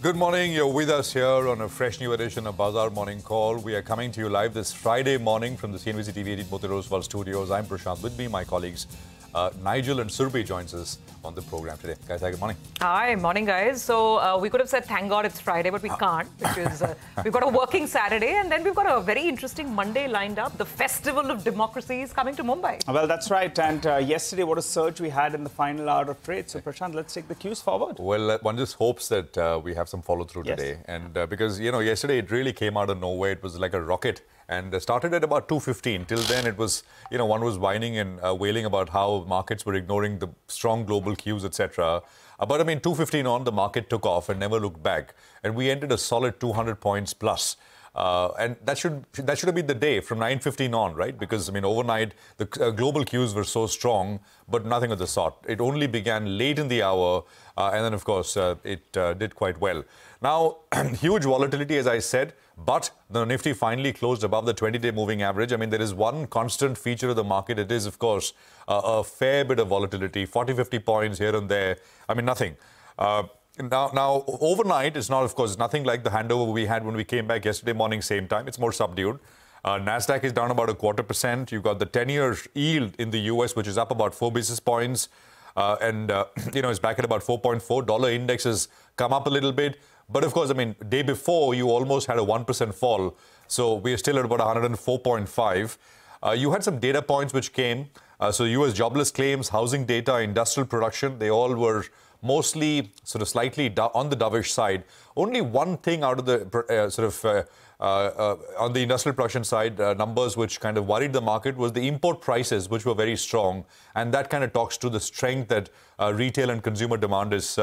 Good morning. You're with us here on a fresh new edition of Bazaar Morning Call. We are coming to you live this Friday morning from the CNBC TV 18 Motilal Oswal studios. I'm Prashant. With me, my colleagues uh, Nigel and Surbi joins us on the program today. Guys, hi, good morning. Hi, morning, guys. So uh, we could have said thank God it's Friday, but we can't because uh, we've got a working Saturday and then we've got a very interesting Monday lined up. The Festival of Democracy is coming to Mumbai. Well, that's right. And uh, yesterday, what a surge we had in the final hour of trade. So, Prashant, let's take the cues forward. Well, uh, one just hopes that uh, we have some follow through yes. today. And uh, because, you know, yesterday it really came out of nowhere. It was like a rocket and started at about 215. Till then, it was, you know, one was whining and uh, wailing about how markets were ignoring the strong global cues, etc. Uh, but I mean, 215 on, the market took off and never looked back. And we ended a solid 200 points plus. Uh, and that should that should have been the day from 9:15 on, right? Because I mean, overnight the uh, global cues were so strong, but nothing of the sort. It only began late in the hour, uh, and then of course uh, it uh, did quite well. Now, huge volatility, as I said. But the Nifty finally closed above the 20-day moving average. I mean, there is one constant feature of the market. It is, of course, uh, a fair bit of volatility, 40, 50 points here and there. I mean, nothing. Uh, now, now, overnight, it's not, of course, nothing like the handover we had when we came back yesterday morning, same time. It's more subdued. Uh, Nasdaq is down about a quarter percent. You've got the 10-year yield in the U.S., which is up about four basis points, uh, and uh, you know it's back at about 4.4. Dollar index has come up a little bit. But of course, I mean, day before you almost had a 1% fall. So we are still at about 104.5. Uh, you had some data points which came. Uh, so US jobless claims, housing data, industrial production, they all were mostly sort of slightly on the dovish side. Only one thing out of the uh, sort of uh, uh, uh, on the industrial production side, numbers which kind of worried the market was the import prices, which were very strong, and that kind of talks to the strength that retail and consumer demand is,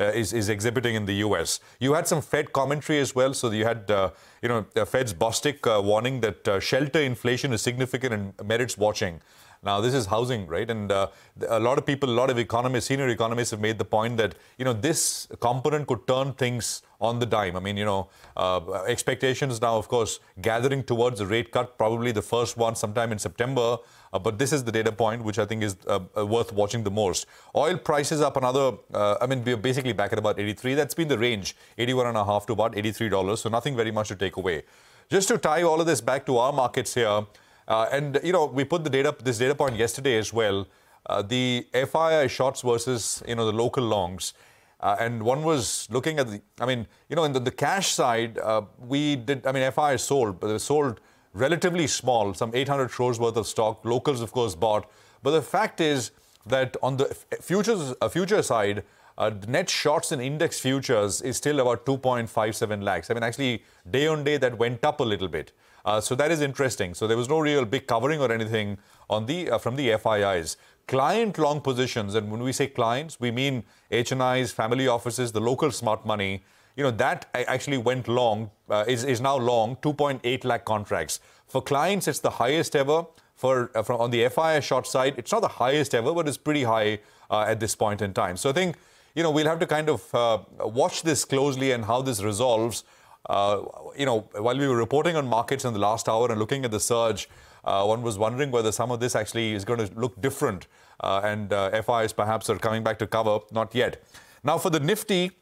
Uh, is, is exhibiting in the U.S. You had some Fed commentary as well, so you had uh, you know uh, Fed's Bostic warning that shelter inflation is significant and merits watching. Now, this is housing, right? And uh, a lot of people, a lot of economists, senior economists have made the point that, you know, this component could turn things on the dime. I mean, you know, uh, expectations now, of course, gathering towards a rate cut, probably the first one sometime in September. Uh, but this is the data point which I think is uh, uh worth watching the most. Oil prices up another, uh, I mean, we're basically back at about 83. That's been the range, 81.5 to about $83. So nothing very much to take away. Just to tie all of this back to our markets here, and you know, we put the data, this data point yesterday as well. Uh, the FII shorts versus you know the local longs, uh, and one was looking at the. I mean, you know, in the, the cash side, uh, we did. I mean, FII sold, but they sold relatively small, some 800 crores worth of stock. Locals, of course, bought. But the fact is that on the futures, uh, future side, uh, net shorts in index futures is still about 2.57 lakhs. I mean, actually, day on day, that went up a little bit. Uh, so that is interesting. So there was no real big covering or anything on the uh, from the FIIs. Client long positions, and when we say clients, we mean HNIs, family offices, the local smart money. You know that actually went long, uh, is is now long, 2.8 lakh contracts. For clients, it's the highest ever. For, uh, from on the FII short side, it's not the highest ever, but it's pretty high uh, at this point in time. So I think you know we'll have to kind of uh, watch this closely and how this resolves. Uh, you know, while we were reporting on markets in the last hour and looking at the surge, uh, one was wondering whether some of this actually is going to look different uh, and uh, FIs perhaps are coming back to cover. Not yet. Now, for the Nifty,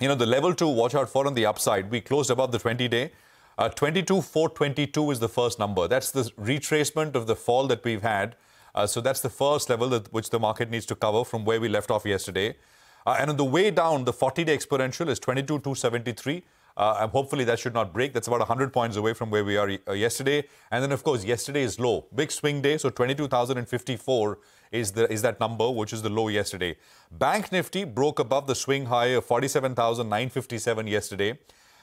you know, the level to watch out for on the upside, we closed above the 20 day. Uh, 22,422 is the first number. That's the retracement of the fall that we've had. Uh, so that's the first level that, which the market needs to cover from where we left off yesterday. Uh, and on the way down, the 40 day exponential is 22,273. Uh, hopefully that should not break. That's about 100 points away from where we are uh, yesterday. And then, of course, yesterday is low. Big swing day. So 22,054 is, the, is that number, which is the low yesterday. Bank Nifty broke above the swing high of 47,957 yesterday.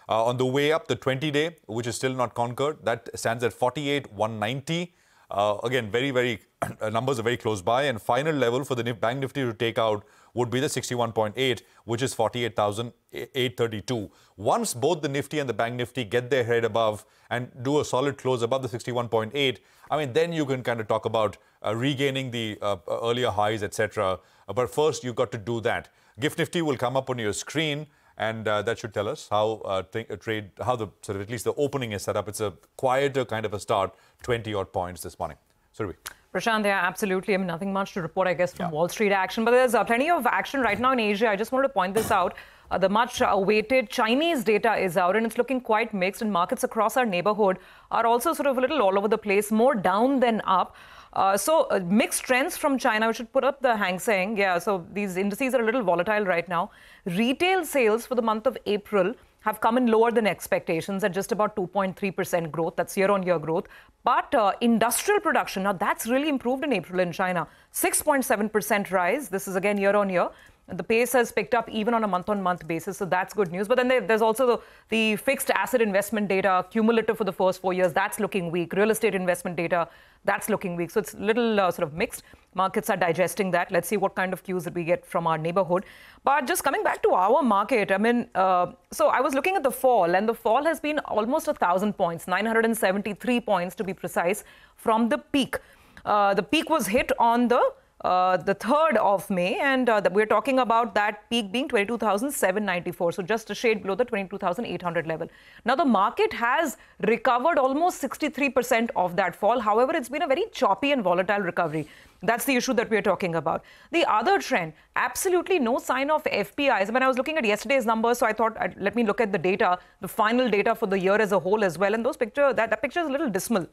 Uh, on the way up, the 20 day, which is still not conquered, that stands at 48,190. Uh, again, very, very numbers are very close by. And final level for the Bank Nifty to take out would be the 61.8, which is 48,832. Once both the Nifty and the Bank Nifty get their head above and do a solid close above the 61.8, I mean, then you can kind of talk about uh, regaining the uh, earlier highs, etc. Uh, but first, you've got to do that. Gift Nifty will come up on your screen and uh, that should tell us how uh, trade, how the sort of at least the opening is set up. It's a quieter kind of a start, 20 odd points this morning. Surbi. Prashant, yeah, absolutely. I mean, nothing much to report, I guess, from yeah. Wall Street action. But there's uh, plenty of action right now in Asia. I just wanted to point this out. Uh, the much awaited Chinese data is out and it's looking quite mixed, and markets across our neighborhood are also sort of a little all over the place, more down than up. Uh, so uh, mixed trends from China. We should put up the Hang Seng. Yeah, so these indices are a little volatile right now. Retail sales for the month of April have come in lower than expectations at just about 2.3% growth. That's year on year growth. But uh, industrial production, now that's really improved in April in China. 6.7% rise. This is again year on year. The pace has picked up even on a month on month basis, so that's good news. But then there's also the, the, fixed asset investment data, cumulative for the first four years, that's looking weak. Real estate investment data, that's looking weak. So it's a little uh, sort of mixed. Markets are digesting that. Let's see what kind of cues that we get from our neighborhood. But just coming back to our market, I mean, uh, so I was looking at the fall, and the fall has been almost a thousand points, 973 points to be precise, from the peak. Uh, the peak was hit on the uh, the 3rd of May, and uh, we're talking about that peak being 22,794, so just a shade below the 22,800 level. Now, the market has recovered almost 63% of that fall. However, it's been a very choppy and volatile recovery. That's the issue that we're talking about. The other trend, absolutely no sign of FPIs. When I was looking at yesterday's numbers, so I thought, I'd, let me look at the data, the final data for the year as a whole as well. And those picture, that, that picture is a little dismal.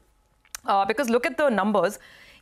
Uh, because look at the numbers.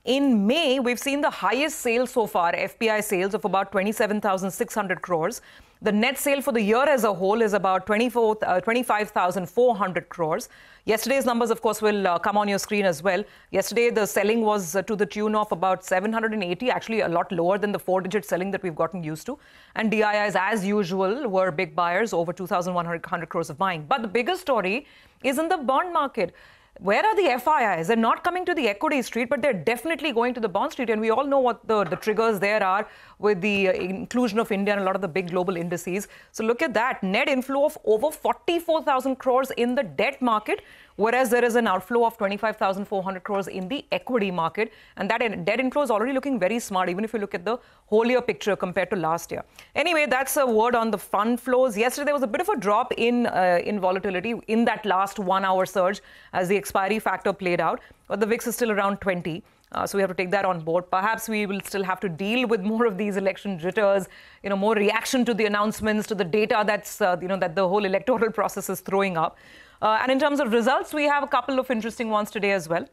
In May, we've seen the highest sales so far, FPI sales of about 27,600 crores. The net sale for the year as a whole is about uh, 25,400 crores. Yesterday's numbers, of course, will uh, come on your screen as well. Yesterday, the selling was uh, to the tune of about 780, actually a lot lower than the four-digit selling that we've gotten used to. And DIIs, as usual, were big buyers, over 2,100 crores of buying. But the biggest story is in the bond market where are the FIIs? They're not coming to the equity street, but they're definitely going to the bond street. And we all know what the, the triggers there are with the uh, inclusion of India and a lot of the big global indices. So look at that net inflow of over 44,000 crores in the debt market, whereas there is an outflow of 25,400 crores in the equity market. And that debt inflow is already looking very smart, even if you look at the whole year picture compared to last year. Anyway, that's a word on the fund flows. Yesterday, there was a bit of a drop in, uh, in volatility in that last one hour surge as the expiry factor played out, but the VIX is still around 20. Uh, so we have to take that on board. Perhaps we will still have to deal with more of these election jitters, you know, more reaction to the announcements, to the data that's, uh, you know, that the whole electoral process is throwing up. Uh, and in terms of results, we have a couple of interesting ones today as well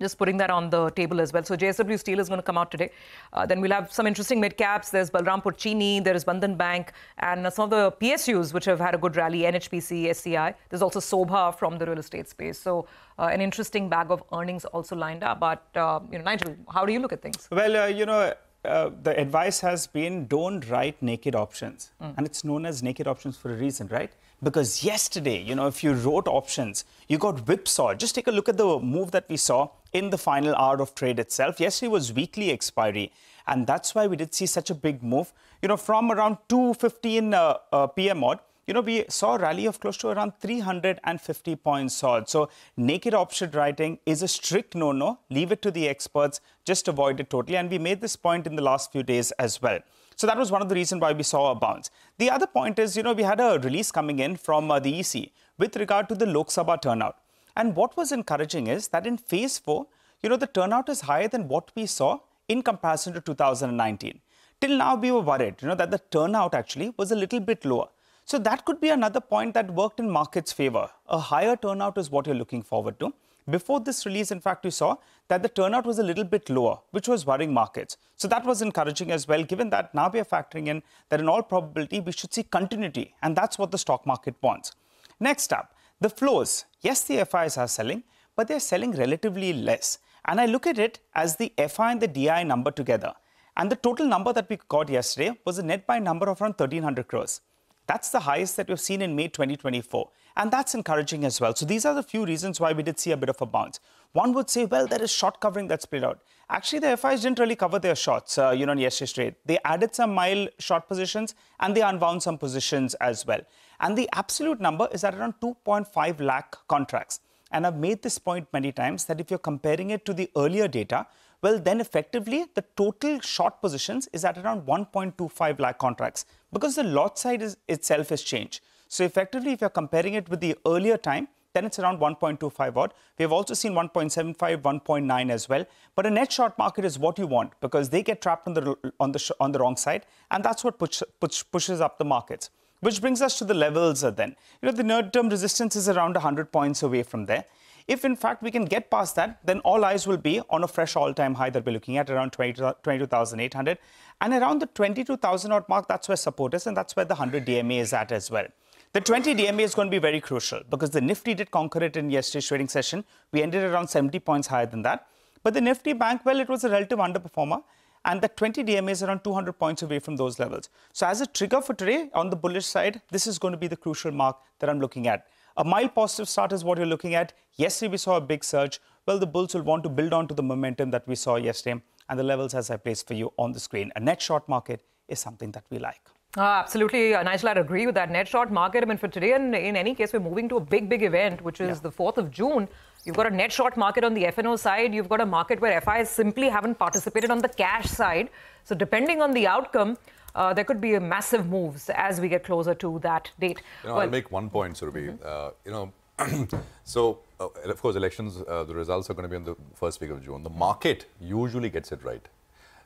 just putting that on the table as well. So JSW Steel is going to come out today. Uh, then we'll have some interesting mid caps. There's Balrampur Chini, there is Bandhan Bank, and some of the PSUs which have had a good rally, NHPC, SCI. There's also Sobha from the real estate space. So uh, an interesting bag of earnings also lined up. But, uh, you know, Nigel, how do you look at things? Well, uh, you know, uh, the advice has been don't write naked options. Mm. And it's known as naked options for a reason, right? Because yesterday, you know, if you wrote options, you got whipsawed. Just take a look at the move that we saw in the final hour of trade itself. Yesterday was weekly expiry, and that's why we did see such a big move. You know, from around 2:15 uh, uh, p.m. odd, you know, we saw a rally of close to around 350 points odd. So naked option writing is a strict no-no. Leave it to the experts. Just avoid it totally. And we made this point in the last few days as well. So that was one of the reasons why we saw a bounce. The other point is, you know, we had a release coming in from uh, the EC with regard to the Lok Sabha turnout. And what was encouraging is that in phase four, you know, the turnout is higher than what we saw in comparison to 2019. Till now, we were worried, you know, that the turnout actually was a little bit lower. So that could be another point that worked in markets' favor. A higher turnout is what you're looking forward to. Before this release, in fact, we saw that the turnout was a little bit lower, which was worrying markets. So that was encouraging as well, given that now we are factoring in that in all probability we should see continuity, and that's what the stock market wants. Next up, the flows. Yes, the FIs are selling, but they're selling relatively less. And I look at it as the FI and the DI number together. And the total number that we got yesterday was a net buy number of around 1300 crores. That's the highest that we've seen in May 2024. And that's encouraging as well. So these are the few reasons why we did see a bit of a bounce. One would say, well, there is short covering that's played out. Actually, the FIs didn't really cover their shots, uh, you know, in yesterday's trade. They added some mild short positions and they unwound some positions as well. And the absolute number is at around 2.5 lakh contracts. And I've made this point many times that if you're comparing it to the earlier data, well, then effectively the total short positions is at around 1.25 lakh contracts because the lot size is, itself has changed. So effectively, if you're comparing it with the earlier time, then it's around 1.25 odd. We have also seen 1.75, 1.9 as well. But a net short market is what you want because they get trapped on the on the on the wrong side, and that's what push, push, pushes up the markets. which brings us to the levels then. You know, the near-term resistance is around 100 points away from there. If in fact we can get past that, then all eyes will be on a fresh all-time high that we're looking at around 22,800 and around the 22,000 odd mark. That's where support is, and that's where the 100 DMA is at as well. The 20 DMA is going to be very crucial because the Nifty did conquer it in yesterday's trading session. We ended around 70 points higher than that. But the Nifty Bank, well, it was a relative underperformer. And the 20 DMA is around 200 points away from those levels. So as a trigger for today, on the bullish side, this is going to be the crucial mark that I'm looking at. A mild positive start is what you're looking at. Yesterday, we saw a big surge. Well, the bulls will want to build on to the momentum that we saw yesterday. And the levels, as I placed for you on the screen. A net short market is something that we like. Uh, absolutely, uh, Nigel, I'd agree with that. Net short market, I mean, for today, and in any case, we're moving to a big, big event, which is yeah. the 4th of June. You've got a net short market on the FNO side. You've got a market where FIs simply haven't participated on the cash side. So, depending on the outcome, uh, there could be massive moves as we get closer to that date. You know, well, I'll make one point, Surabhi. Mm-hmm. Uh, you know, so uh, of course, elections, uh, the results are going to be in the first week of June. The market usually gets it right.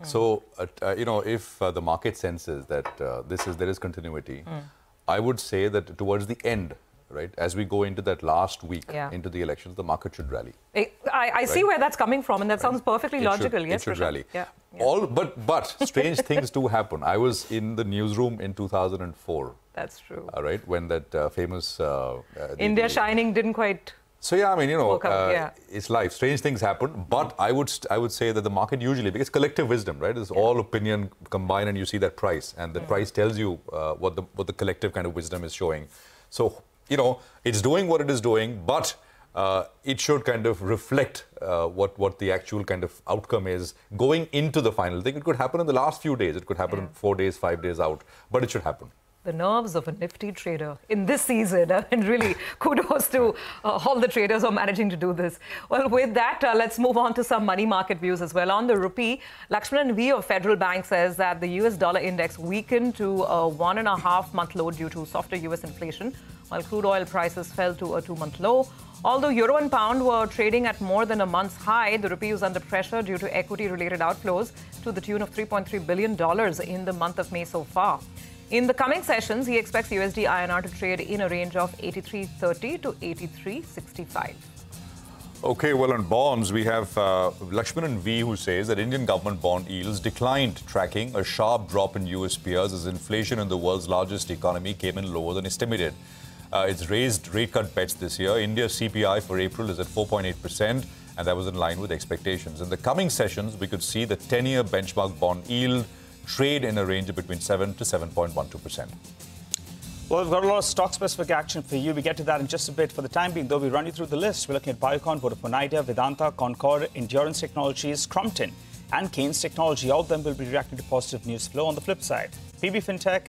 Mm. So, uh, you know, if uh, the market senses that this is there is continuity, mm. I would say that towards the end right? As we go into that last week yeah. into the elections, the market should rally. I, I, right? see where that's coming from, and that right. sounds perfectly it logical. Should, yes, it should rally. Yeah. yeah. All, but but strange things do happen. I was in the newsroom in 2004. That's true. All right, when that uh, famous uh, uh, India the, Shining didn't quite. So yeah, I mean, you know, uh, yeah. it's life. Strange things happen, but I would I would say that the market usually because collective wisdom, right? It's yeah. all opinion combined, and you see that price, and the price tells you uh, what the what the collective kind of wisdom is showing. So you know, it's doing what it is doing, but uh, it should kind of reflect uh, what what the actual kind of outcome is going into the final thing. It could happen in the last few days. It could happen yeah. in four days, five days out, but it should happen. The nerves of a nifty trader in this season, and really kudos to uh, all the traders who are managing to do this. Well, with that, uh, let's move on to some money market views as well. On the rupee, Lakshmanan V of Federal Bank says that the US dollar index weakened to a one and a half month low due to softer US inflation while crude oil prices fell to a two month low. Although euro and pound were trading at more than a month's high, the rupee was under pressure due to equity related outflows to the tune of $3.3 billion in the month of May so far. In the coming sessions, he expects USD INR to trade in a range of 83.30 to 83.65. Okay, well, on bonds, we have uh, Lakshmanan V who says that Indian government bond yields declined, tracking a sharp drop in US peers as inflation in the world's largest economy came in lower than estimated. Uh, it's raised rate cut bets this year. India's CPI for April is at 4.8%, and that was in line with expectations. In the coming sessions, we could see the 10 year benchmark bond yield trade in a range of between 7 to 7.12%. Well, we've got a lot of stock specific action for you. We get to that in just a bit. For the time being, though, we run you through the list. We're looking at Biocon, Vodafone Idea, Vedanta, Concord, Endurance Technologies, Crompton, and Kaynes Technology. All of them will be reacting to positive news flow on the flip side. PB FinTech